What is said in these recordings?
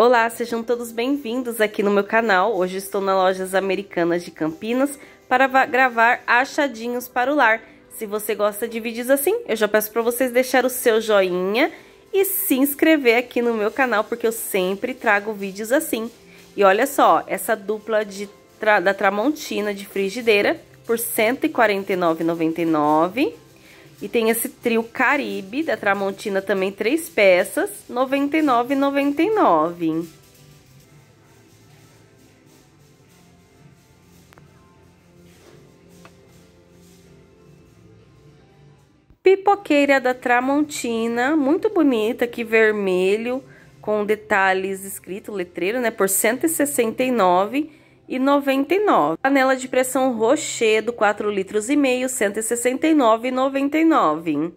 Olá, sejam todos bem-vindos aqui no meu canal. Hoje estou na Lojas Americanas de Campinas para gravar achadinhos para o lar. Se você gosta de vídeos assim, eu já peço para vocês deixar o seu joinha e se inscrever aqui no meu canal, porque eu sempre trago vídeos assim. E olha só, essa dupla de da Tramontina de frigideira por R$ 149,99 e tem esse trio Caribe, da Tramontina também, três peças, R$ 99,99. Pipoqueira da Tramontina, muito bonita, aqui vermelho, com detalhes escrito, letreiro, né, por R$ 169,99 e 99. Panela de pressão Rocher do 4 litros e meio, 169,99.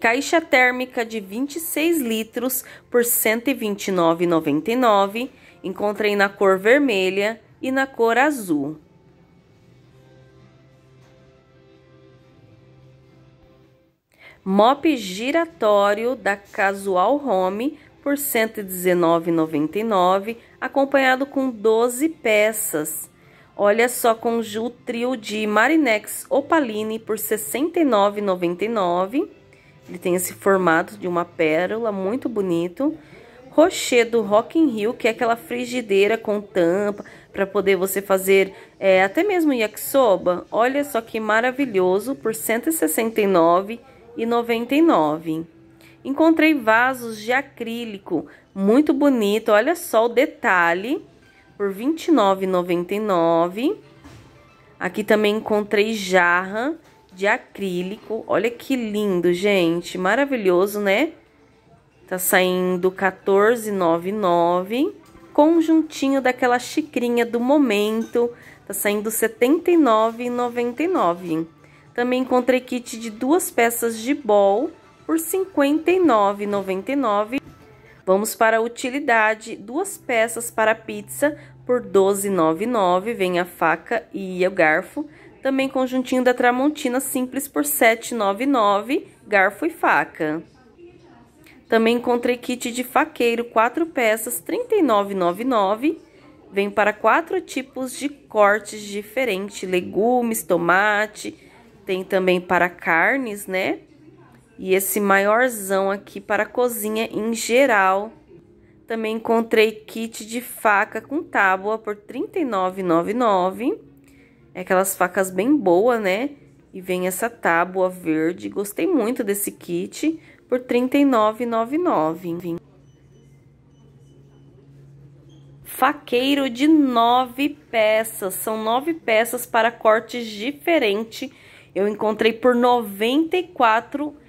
Caixa térmica de 26 litros por 129,99. Encontrei na cor vermelha e na cor azul. Mop giratório da Casual Home por R$ 119,99, acompanhado com 12 peças. Olha só, conjunto trio de Marinex Opaline por R$ 69,99. Ele tem esse formato de uma pérola, muito bonito. Rocher do Rock in Rio, que é aquela frigideira com tampa, para poder você fazer é, até mesmo yakisoba. Olha só que maravilhoso, por R$ 169,99. Encontrei vasos de acrílico, muito bonito, olha só o detalhe, por R$ 29,99. Aqui também encontrei jarra de acrílico, olha que lindo, gente, maravilhoso, né? Tá saindo R$ 14,99. Conjuntinho daquela xicrinha do momento, tá saindo R$ 79,99. Também encontrei kit de duas peças de bol, por R$ 59,99. Vamos para a utilidade, duas peças para pizza por R$ 12,99, vem a faca e o garfo. Também conjuntinho da Tramontina simples por R$ 7,99, garfo e faca. Também encontrei kit de faqueiro, quatro peças, R$ 39,99. Vem para quatro tipos de cortes diferentes, legumes, tomate, tem também para carnes, né? E esse maiorzão aqui para cozinha em geral. Também encontrei kit de faca com tábua por R$ 39,99. É aquelas facas bem boas, né? E vem essa tábua verde. Gostei muito desse kit por R$ 39,99. Faqueiro de nove peças. São nove peças para cortes diferentes. Eu encontrei por R$ 94,99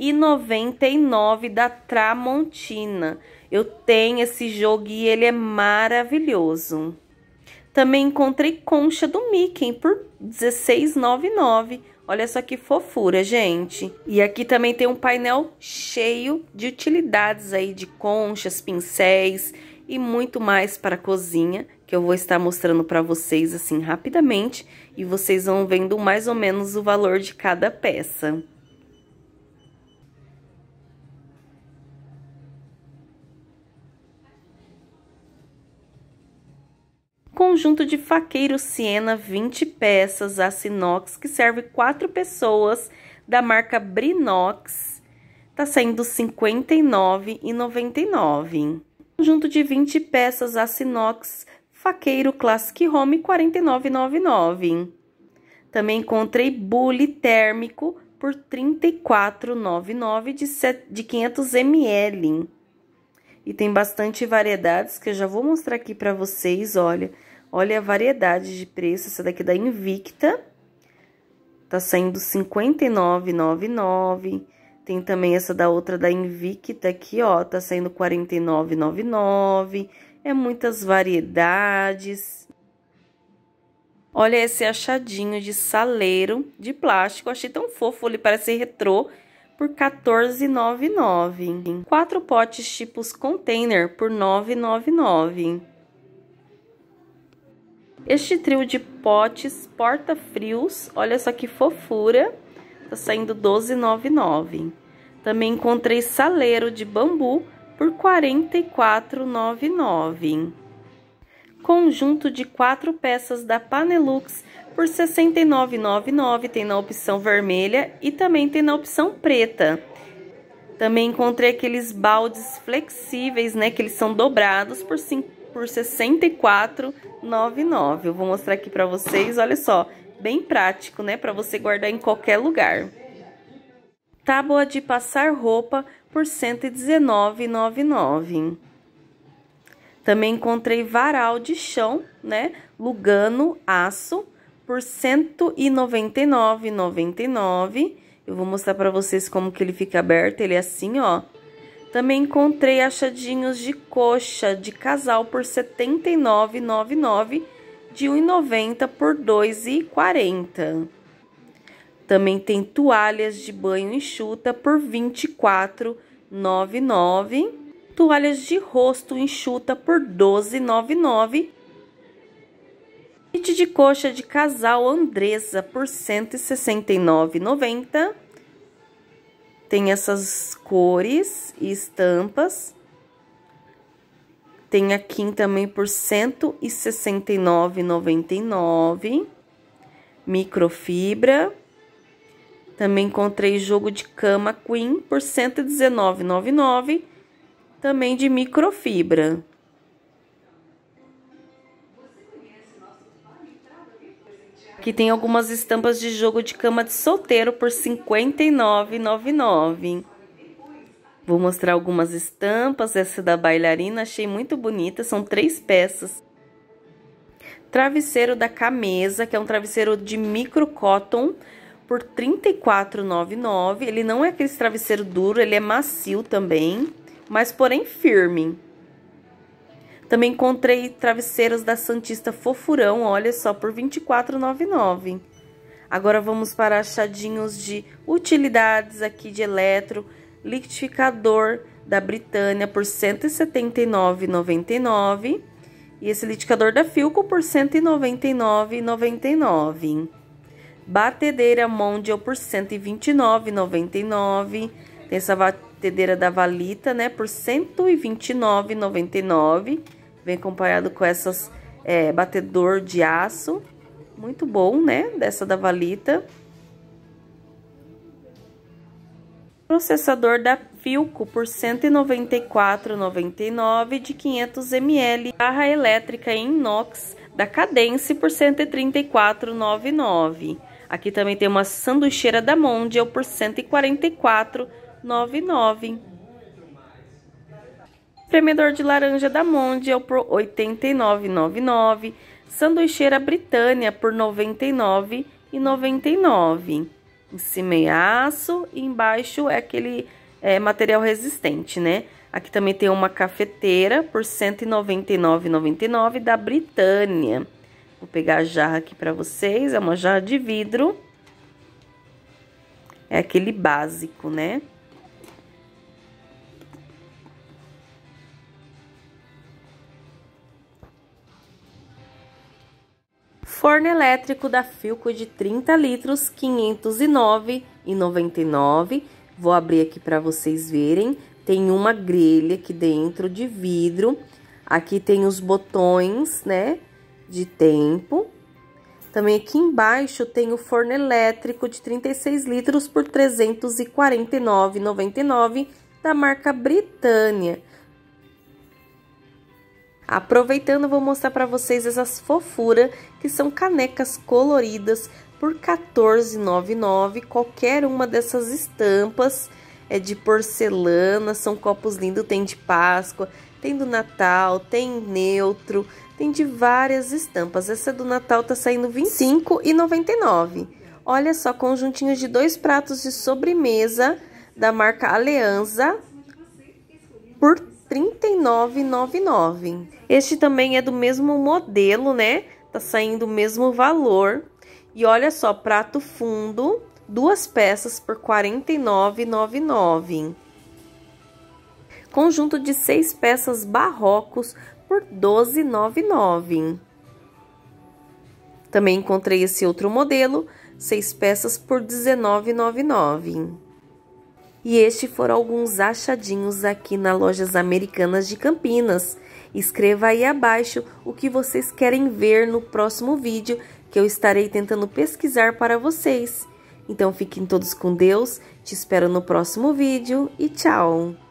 e 99 da Tramontina. Eu tenho esse jogo e ele é maravilhoso. Também encontrei concha do Mickey por 16,99. Olha só que fofura, gente. E aqui também tem um painel cheio de utilidades aí de conchas, pincéis e muito mais para a cozinha, que eu vou estar mostrando para vocês assim rapidamente e vocês vão vendo mais ou menos o valor de cada peça. Conjunto de faqueiro Siena 20 peças aço inox que serve quatro pessoas da marca Brinox. Tá saindo R$ 59,99. Conjunto de 20 peças aço inox faqueiro Classic Home R$ 49,99. Também encontrei bule térmico por R$ 34,99 de, de 500 ml. E tem bastante variedades que eu já vou mostrar aqui para vocês, olha. Olha a variedade de preço, essa daqui da Invicta. Tá saindo R$ 59,99. Tem também essa da outra da Invicta aqui, ó, tá saindo R$ 49,99. É muitas variedades. Olha esse achadinho de saleiro de plástico. Achei tão fofo, ele parece retrô por R$ 14,99. Quatro potes tipos container por R$ 9,99. Este trio de potes porta-frios, olha só que fofura, tá saindo R$ 12,99. Também encontrei saleiro de bambu, por R$ 44,99. Conjunto de quatro peças da Panelux por R$ 69,99. Tem na opção vermelha e também tem na opção preta. Também encontrei aqueles baldes flexíveis, né? Que eles são dobrados por, por R$ 64,99. Eu vou mostrar aqui para vocês, olha só. Bem prático, né? Para você guardar em qualquer lugar. Tábua de passar roupa por R$ 119,99. Também encontrei varal de chão, né? Lugano aço por R$ 199,99. Eu vou mostrar para vocês como que ele fica aberto, ele é assim, ó. Também encontrei achadinhos de coxa de casal por R$ 79,99, de R$ 1,90 por R$ 2,40. Também tem toalhas de banho enxuta por R$ 24,99. Toalhas de rosto enxuta por R$ 12,99. Kit de coxa de casal Andresa por R$ 169,90. Tem essas cores e estampas. Tem aqui também por R$ 169,99. Microfibra. Também encontrei jogo de cama Queen por R$ 119,99. Também de microfibra. Aqui tem algumas estampas de jogo de cama de solteiro por R$ 59,99. Vou mostrar algumas estampas. Essa da bailarina, achei muito bonita. São três peças. Travesseiro da Camesa, que é um travesseiro de micro cotton por R$ 34,99. Ele não é aquele travesseiro duro, ele é macio também, mas porém firme. Também encontrei travesseiros da Santista Fofurão, olha só, por R$ 24,99. Agora vamos para achadinhos de utilidades aqui de eletro, liquidificador da Britânia por R$ 179,99 e esse liquidificador da Filco por R$ 199,99. Batedeira Mondial por R$ 129,99. Tem essa batedeira da Valita, né, por R$ 129,99 Vem acompanhado com essas é, batedor de aço. Muito bom, né? Dessa da Valita. Processador da Filco por R$ 194,99 de 500 ml. Barra elétrica em inox da Cadence por R$ 134,99. Aqui também tem uma sanduicheira da Mondial por R$ 144,99. Espremedor de laranja da Mondial por R$ 89,99. Sanduicheira Britânia por R$ 99,99. Em cima é aço e embaixo é aquele é, material resistente, né? Aqui também tem uma cafeteira por R$ 199,99 da Britânia. Vou pegar a jarra aqui para vocês, é uma jarra de vidro. É aquele básico, né? Forno elétrico da Filco de 30 litros, 509,99. Vou abrir aqui para vocês verem. Tem uma grelha aqui dentro de vidro. Aqui tem os botões, né, de tempo. Também aqui embaixo tem o forno elétrico de 36 litros por R$ 349,99 da marca Britânia. Aproveitando, vou mostrar para vocês essas fofuras, que são canecas coloridas por R$14,99. Qualquer uma dessas estampas é de porcelana, são copos lindos, tem de Páscoa, tem do Natal, tem neutro, tem de várias estampas. Essa do Natal tá saindo R$25,99. Olha só, conjuntinhos de dois pratos de sobremesa da marca Alianza por R$ 39,99. Este também é do mesmo modelo, né? Tá saindo o mesmo valor. E olha só, prato fundo, duas peças por R$ 49,99. Conjunto de seis peças barrocos por R$ 12,99. Também encontrei esse outro modelo, seis peças por R$ 19,99. E este foram alguns achadinhos aqui na Lojas Americanas de Campinas. Escreva aí abaixo o que vocês querem ver no próximo vídeo que eu estarei tentando pesquisar para vocês. Então fiquem todos com Deus, te espero no próximo vídeo e tchau!